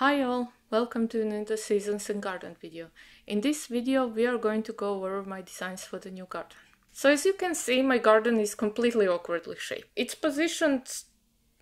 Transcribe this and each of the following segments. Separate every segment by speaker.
Speaker 1: Hi all, welcome to another Seasons in Garden video. In this video we are going to go over my designs for the new garden. So as you can see my garden is completely awkwardly shaped. It's positioned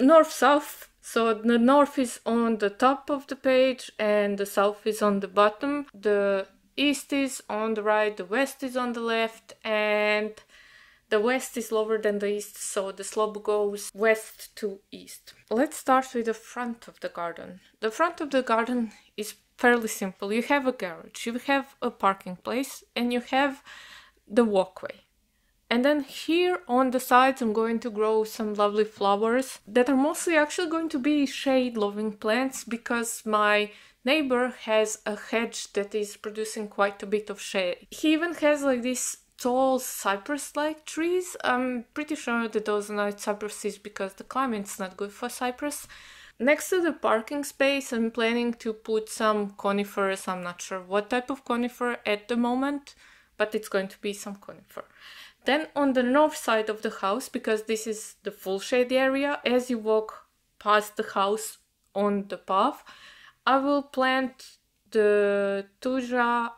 Speaker 1: north-south, so the north is on the top of the page and the south is on the bottom. The east is on the right, the west is on the left and the west is lower than the east, so the slope goes west to east. Let's start with the front of the garden. The front of the garden is fairly simple. You have a garage, you have a parking place, and you have the walkway. And then here on the sides I'm going to grow some lovely flowers that are mostly actually going to be shade loving plants because my neighbor has a hedge that is producing quite a bit of shade. He even has like this tall cypress-like trees. I'm pretty sure that those are not cypresses because the climate's not good for cypress. Next to the parking space, I'm planning to put some conifers. I'm not sure what type of conifer at the moment, but it's going to be some conifer. Then on the north side of the house, because this is the full shade area, as you walk past the house on the path, I will plant the Thuja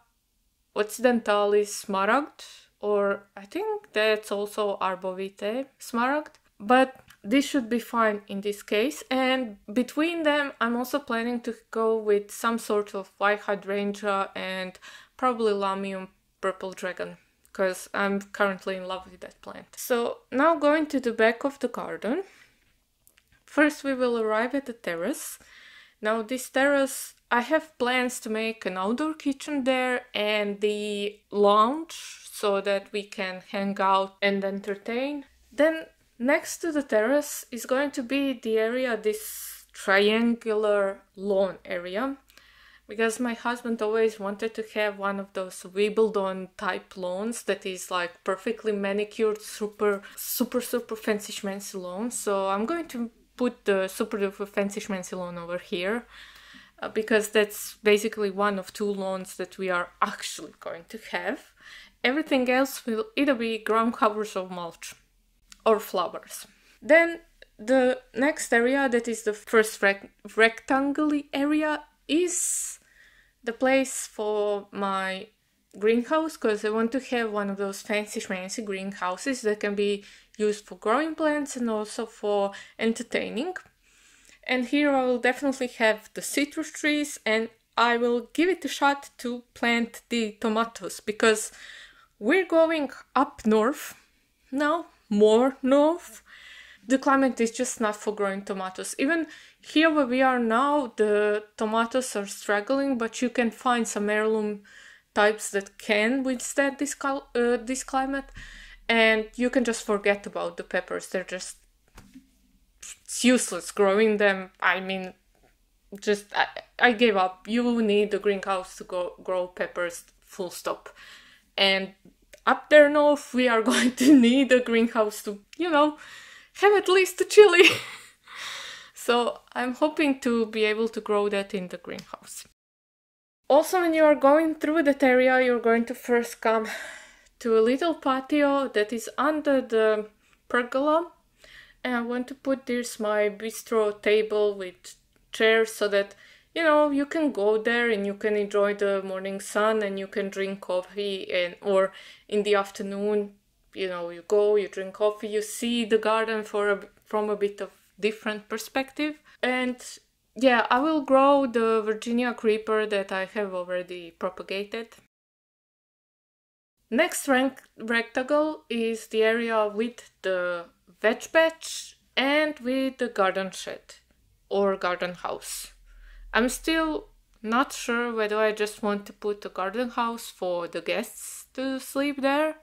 Speaker 1: occidentalis smaragd or I think that's also Arborvitae Smaragd, but this should be fine in this case. And between them, I'm also planning to go with some sort of white hydrangea and probably Lamium Purple Dragon, because I'm currently in love with that plant. So now going to the back of the garden. First we will arrive at the terrace. Now this terrace I have plans to make an outdoor kitchen there and the lounge so that we can hang out and entertain. Then next to the terrace is going to be the area, this triangular lawn area, because my husband always wanted to have one of those Wimbledon type lawns that is like perfectly manicured, super, super, super fancy schmancy lawn. So I'm going to put the super duper fancy schmancy lawn over here. Uh, because that's basically one of two lawns that we are actually going to have. Everything else will either be ground covers or mulch or flowers. Then the next area that is the first rec- rectangular area is the place for my greenhouse because I want to have one of those fancy fancy greenhouses that can be used for growing plants and also for entertaining. And here I will definitely have the citrus trees and I will give it a shot to plant the tomatoes because we're going up north now, more north. The climate is just not for growing tomatoes. Even here where we are now, the tomatoes are struggling, but you can find some heirloom types that can withstand this, uh, this climate. And you can just forget about the peppers. They're just it's useless growing them. I mean, just I, I gave up. You need a greenhouse to go grow peppers. Full stop and up there north we are going to need a greenhouse to, you know, have at least a chili. so I'm hoping to be able to grow that in the greenhouse. Also, when you are going through that area, you're going to first come to a little patio that is under the pergola. And I want to put this my bistro table with chairs so that you know you can go there and you can enjoy the morning sun and you can drink coffee and or in the afternoon you know you go you drink coffee you see the garden for a, from a bit of different perspective. And yeah i will grow the virginia creeper that i have already propagated. Next rectangle is the area with the veg patch and with the garden shed or garden house I'm still not sure whether I just want to put a garden house for the guests to sleep there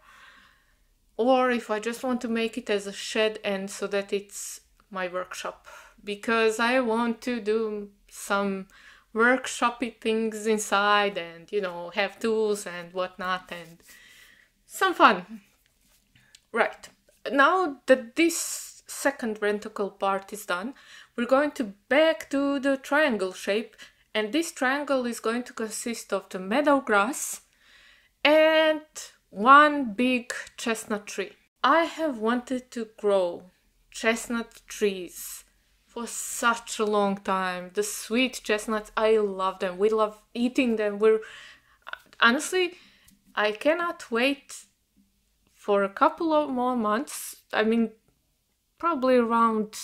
Speaker 1: or if I just want to make it as a shed and so that it's my workshop because I want to do some workshoppy things inside and you know have tools and whatnot and some fun. Right. Now that this second rentacle part is done, we're going to back to the triangle shape and this triangle is going to consist of the meadow grass and one big chestnut tree. I have wanted to grow chestnut trees for such a long time. The sweet chestnuts, I love them. We love eating them. We're honestly, I cannot wait for a couple of more months. I mean, probably around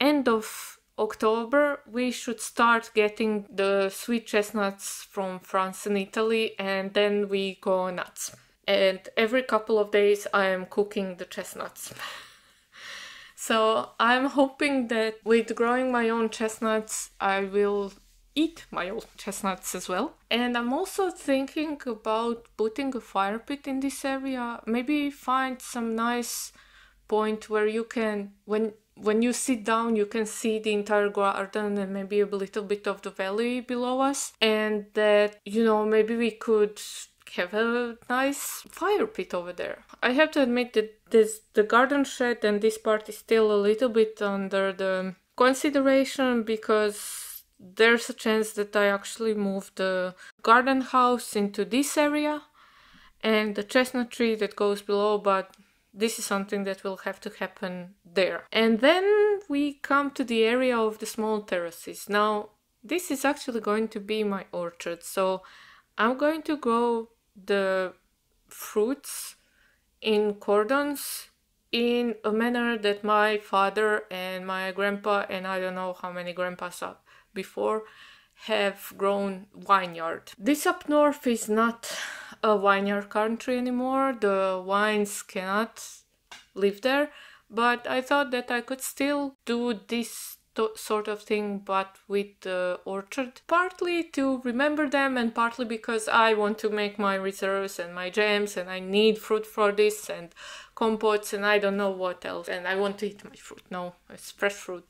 Speaker 1: end of October, we should start getting the sweet chestnuts from France and Italy, and then we go nuts. And every couple of days, I am cooking the chestnuts. so I'm hoping that with growing my own chestnuts, I will eat my own chestnuts as well. And I'm also thinking about putting a fire pit in this area. Maybe find some nice point where you can when when you sit down you can see the entire garden and maybe a little bit of the valley below us and that you know maybe we could have a nice fire pit over there. I have to admit that this the garden shed and this part is still a little bit under the consideration because there's a chance that I actually move the garden house into this area and the chestnut tree that goes below, but this is something that will have to happen there. And then we come to the area of the small terraces. Now, this is actually going to be my orchard, so I'm going to grow the fruits in cordons in a manner that my father and my grandpa and I don't know how many grandpas before have grown vineyard. This up north is not a vineyard country anymore. The wines cannot live there, but I thought that I could still do this sort of thing but with the orchard. Partly to remember them and partly because i want to make my reserves and my jams and i need fruit for this and compotes and i don't know what else. And i want to eat my fruit. No it's fresh fruit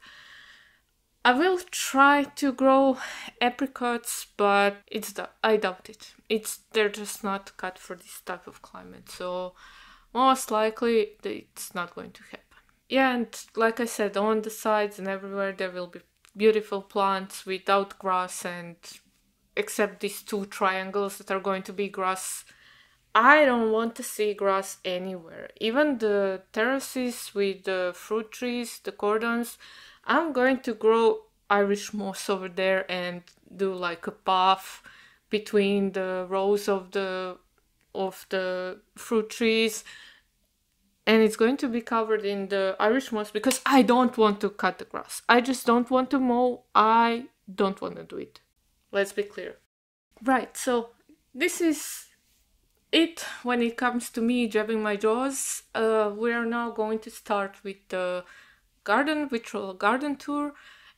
Speaker 1: I will try to grow apricots, but it's I doubt it. It's they're just not cut for this type of climate, so most likely it's not going to happen. Yeah, and like I said, on the sides and everywhere there will be beautiful plants without grass, and except these two triangles that are going to be grass. I don't want to see grass anywhere. Even the terraces with the fruit trees, the cordons I'm going to grow Irish moss over there and do like a path between the rows of the of the fruit trees and it's going to be covered in the Irish moss because I don't want to cut the grass. I just don't want to mow. I don't want to do it. Let's be clear. Right, so this is it when it comes to me jabbing my jaws. Uh, we are now going to start with the garden virtual garden tour.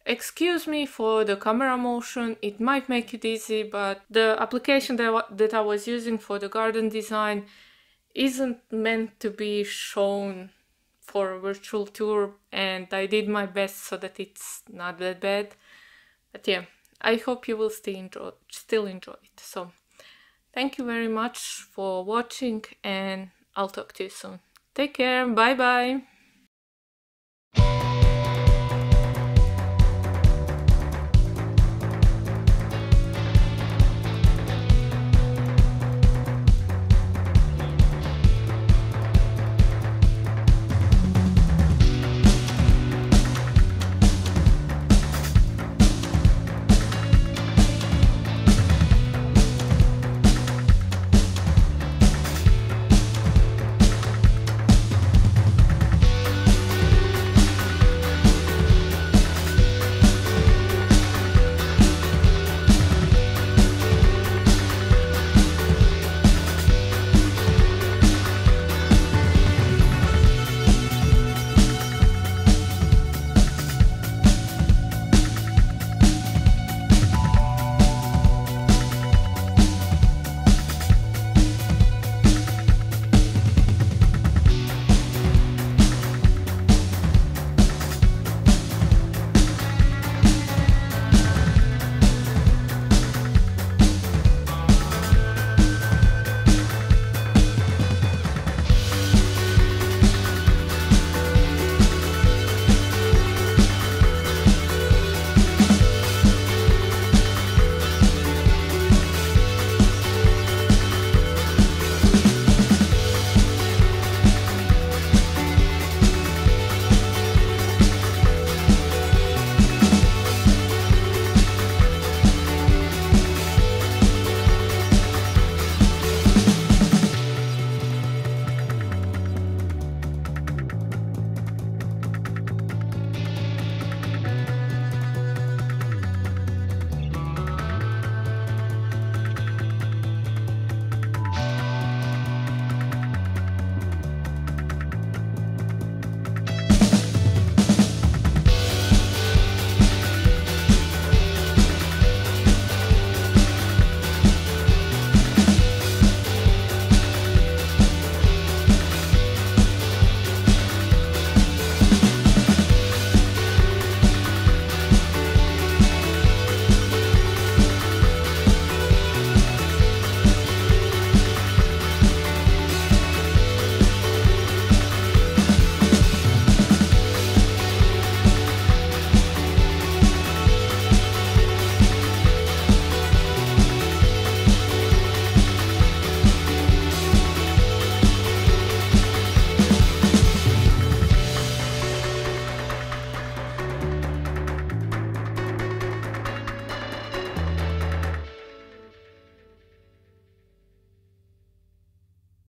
Speaker 1: Excuse me for the camera motion, it might make it easy, but the application that, that I was using for the garden design isn't meant to be shown for a virtual tour and I did my best so that it's not that bad. But yeah, I hope you will still enjoy, still enjoy it. So thank you very much for watching and I'll talk to you soon. Take care, bye bye!